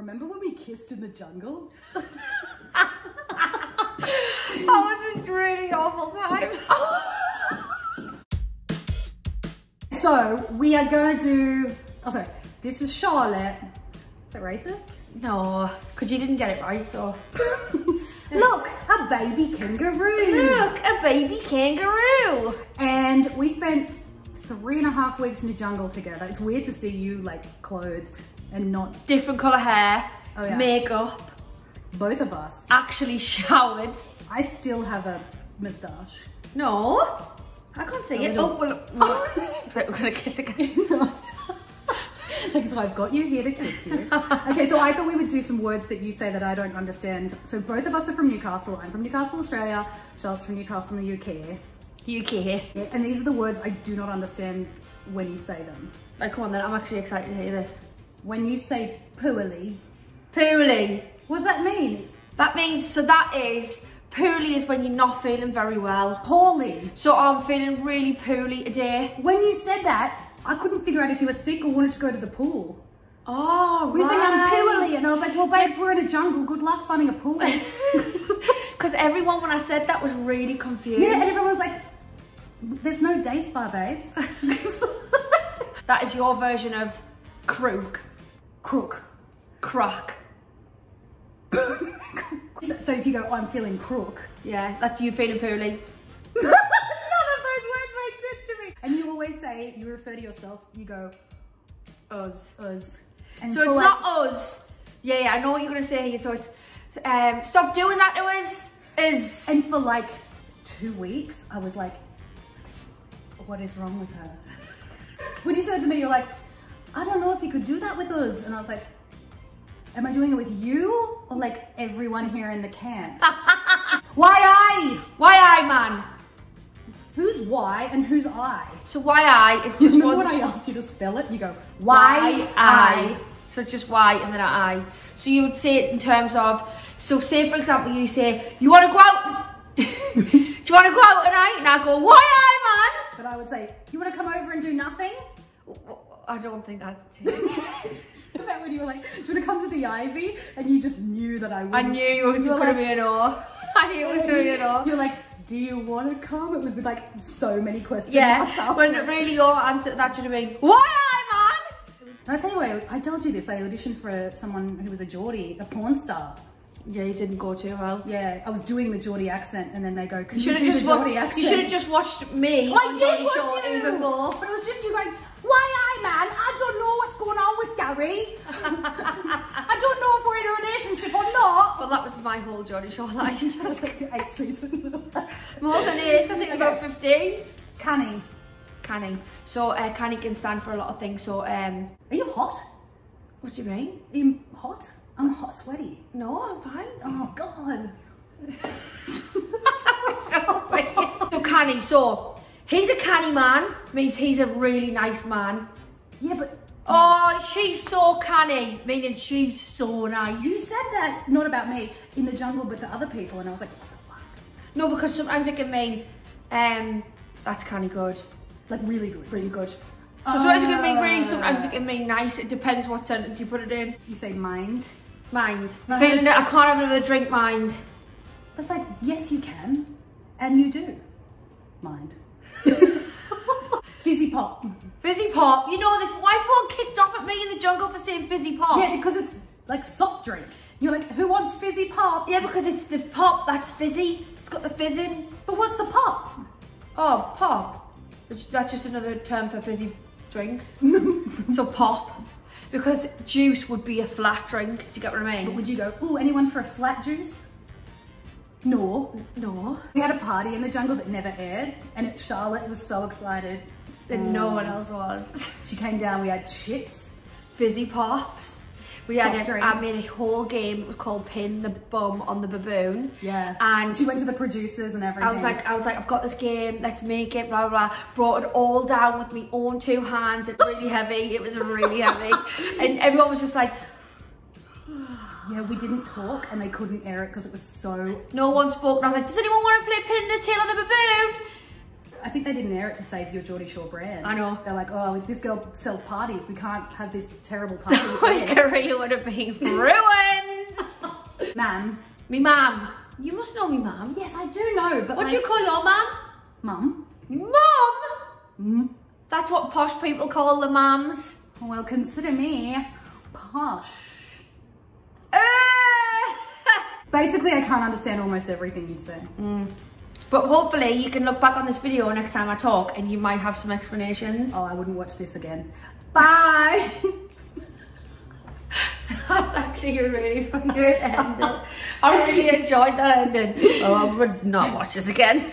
remember when we kissed in the jungle? That was just really awful time. So we are gonna do, oh sorry, this is Charlotte. Is that racist? no, because you didn't get it right, so. Look, a baby kangaroo. Look, a baby kangaroo. And we spent three and a half weeks in the jungle together. It's weird to see you like clothed and not Different colour hair, Oh, yeah. makeup, both of us. actually showered. I still have a moustache. No, I can't see it. Oh, well, it's like we're gonna kiss again. like, so I've got you here to kiss you. okay, so I thought we would do some words that you say that I don't understand. So both of us are from Newcastle. I'm from Newcastle, Australia. Charlotte's from Newcastle in the UK. UK. Yeah, and these are the words I do not understand when you say them. Right, come on then, I'm actually excited to hear this. When you say poorly, Poorly. what does that mean? That means, so that is, poorly is when you're not feeling very well. Poorly. So I'm feeling really poorly today. When you said that, I couldn't figure out if you were sick or wanted to go to the pool. Oh, We were saying I'm poorly, and I was like, well, babes, we're in a jungle. Good luck finding a pool. Because everyone, when I said that, was really confused. yeah, and everyone was like, there's no day spa, babes. That is your version of crook, Crook. So, if you go, I'm feeling crook, Yeah, that's you feeling poorly. none of those words make sense to me. And you always say, you refer to yourself, you go, Us. us. And So it's like- not us. Yeah, yeah, I know what you're gonna say here. So it's um, stop doing that to us. Is And for like two weeks, I was like, what is wrong with her? when you said to me, you're like, I don't know if you could do that with us. And I was like, am I doing it with you or like everyone here in the camp? why I? why I man. Who's why and who's I? So why I is just Remember one. when I asked you to spell it? You go, why why I. So it's just why and then I. So you would say it in terms of. So say for example, you say you want to go out. do you want to go out tonight? And I go, why I man. But I would say, you want to come over and do nothing? I don't think that's it. About when you were like, do you want to come to the Ivy? And you just knew that I would. I knew you were going to like- be an or. I knew it was going to be an or. You're like, do you want to come? It was with like so many questions. Yeah, when it. really your answer to that should have been, why I man? I tell you what, I told you this? I auditioned for someone who was a Geordie, a porn star. Yeah, you didn't go too well. Yeah, I was doing the Geordie accent, and then they go, "Can You you, should do have the Geordie you should have just watched me. Oh, I did watch you, even more. but it was just you going, "Why I man? I don't know what's going on with Gary. I don't know if we're in a relationship or not." Well, that was my whole Geordie Shore life. That's eight seasons. more than eight, I think about 15. Canny, Canny. So, uh, canny can stand for a lot of things. So, um, are you hot? what do you mean? Are you hot? I'm hot, sweaty. No, I'm fine. Oh God. so, canny. So, he's a canny man, means he's a really nice man. Yeah, but Oh, she's so canny, meaning she's so nice. you said that not about me in the jungle, but to other people, and I was like, what the fuck? No, because sometimes it can mean, um, that's canny good. Like really good. really good. So sometimes it can mean really, sometimes it can mean nice. It depends what sentence you put it in. You say mind. Mind. Mind. Feeling it, I can't have another drink, mind. That's like, yes, you can, and you do. Mind. Fizzy pop. Fizzy pop. You know this, why everyone kicked off at me in the jungle for saying fizzy pop? Yeah, because it's like soft drink. You're like, who wants fizzy pop? Yeah, because it's the pop that's fizzy. It's got the fizz in. But what's the pop? Oh, pop. That's just another term for fizzy drinks. so pop. Because juice would be a flat drink. Do you get what I mean? But would you go, ooh, anyone for a flat juice? No. No. We had a party in the jungle that never aired, and Charlotte was so excited. Then no one mm. else was. She came down, we had chips. fizzy pops. We Soft had a, drink. I made a whole game called Pin the Bum on the Baboon. Yeah. And she went to the producers and everything. I was like, I was like, I've got this game, let's make it, blah, blah, blah. Brought it all down with me own two hands. It's really heavy. It was really heavy. And everyone was just like, yeah, we didn't talk and they couldn't air it because it was so. no one spoke. And I was like, does anyone want to play Pin the Tail on the Baboon? I think they didn't air it to save your Geordie Shore brand. I know. They're like, oh, this girl sells parties. We can't have this terrible party. My brand." career would have been ruined. Ma'am. me mum. You must know me mum. Yes, I do know, but What like, do you call your mum? Mum. Mum! Mm. That's what posh people call the mums. Well, consider me posh. Uh. Basically, I can't understand almost everything you say. But hopefully you can look back on this video next time I talk and you might have some explanations. Oh, I wouldn't watch this again. Bye. That's actually a really funny ending. I really enjoyed that ending. Oh, I would not watch this again.